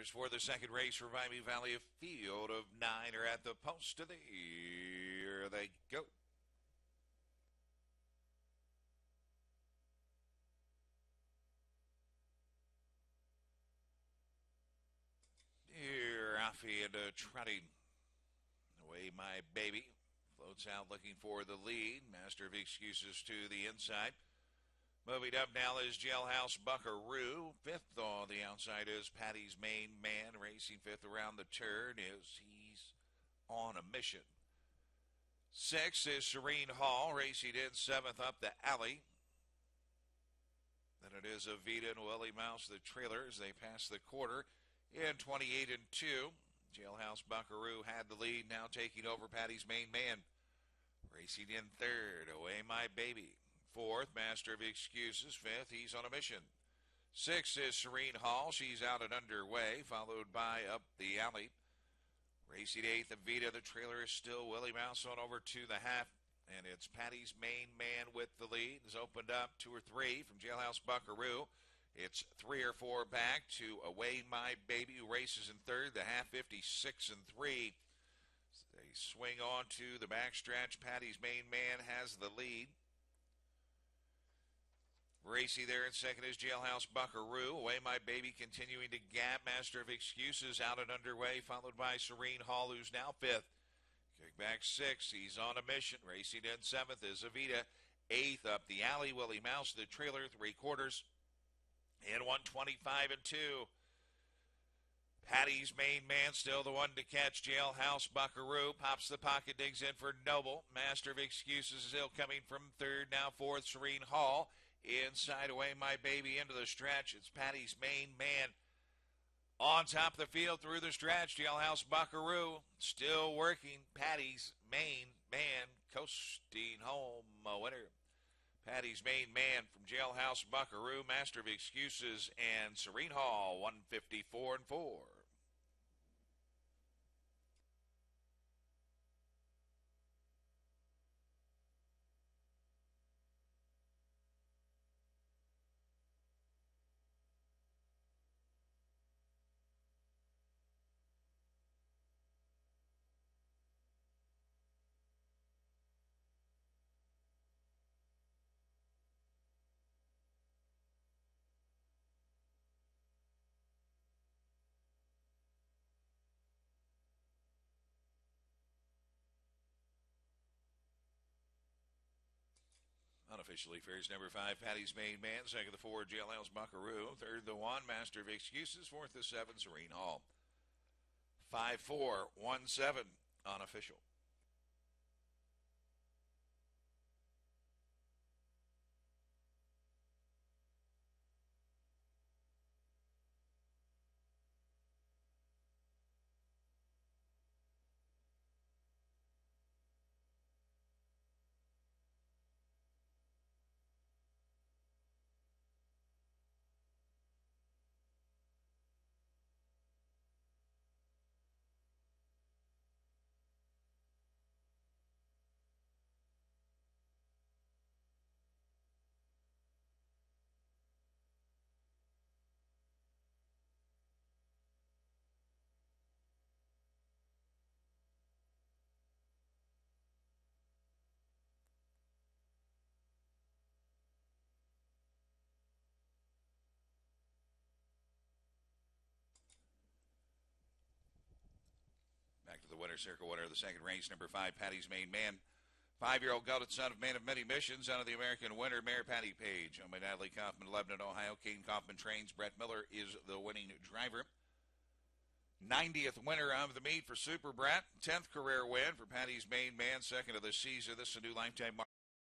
runners for the second race for Miami Valley. A field of nine are at the post of the Here they go. Here, Rafi and uh, trotting away, my baby. Floats out looking for the lead. Master of excuses to the inside. Moving up now is Jailhouse Buckaroo. Fifth on the outside is Patty's main man. Racing fifth around the turn is he's on a mission. Sixth is Serene Hall. Racing in seventh up the alley. Then it is Avita and Willie Mouse, the trailers. They pass the quarter in 28 and 2. Jailhouse Buckaroo had the lead, now taking over Patty's main man. Racing in third, away my baby. Fourth, Master of Excuses. Fifth, he's on a mission. Sixth is Serene Hall. She's out and underway, followed by Up the Alley. Racing eighth, Avita. The trailer is still Willie Mouse on over to the half. And it's Patty's main man with the lead. Has opened up two or three from Jailhouse Buckaroo. It's three or four back to Away My Baby, who races in third. The half 56 and three. They swing on to the backstretch. Patty's main man has the lead. Racy there in second is Jailhouse Buckaroo. Away My Baby continuing to gap. Master of Excuses out and underway, followed by Serene Hall, who's now fifth. Kickback six. He's on a mission. Racing in seventh is Avita. Eighth up the alley. Willie Mouse, the trailer, three quarters. In 125 and 2. Patty's main man still the one to catch. Jailhouse Buckaroo pops the pocket, digs in for Noble. Master of Excuses is still coming from third. Now fourth, Serene Hall. Inside away, my baby into the stretch. It's Patty's main man. On top of the field through the stretch, Jailhouse Buckaroo still working. Patty's main man coasting home a winner. Patty's main man from Jailhouse Buckaroo, Master of Excuses, and Serene Hall, 154 and 4. Unofficially fares number five, Patty's main man. Second, the four, Jailhouse Buckaroo. Third, the one, Master of Excuses. Fourth, the seven, Serene Hall. Five, four, one, seven, unofficial. Winner circle winner of the second race, number five, Patty's main man. Five-year-old gelded son of man of many missions, son of the American winner, Mayor Patty Page. Owned by Natalie Kaufman, Lebanon, Ohio. Kane Kaufman trains. Brett Miller is the winning driver. 90th winner of the meet for Super Brat. 10th career win for Patty's main man. Second of the season. This is a new lifetime mark.